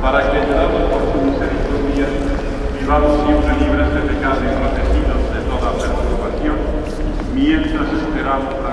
para que, ayudados por su misericordia, vivamos siempre libres de pecado y protegidos de toda perturbación, mientras esperamos la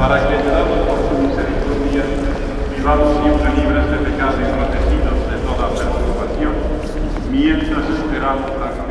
para que, ayudados por su misericordia, vivamos siempre libres de pecado y protegidos de toda perturbación, mientras esperamos la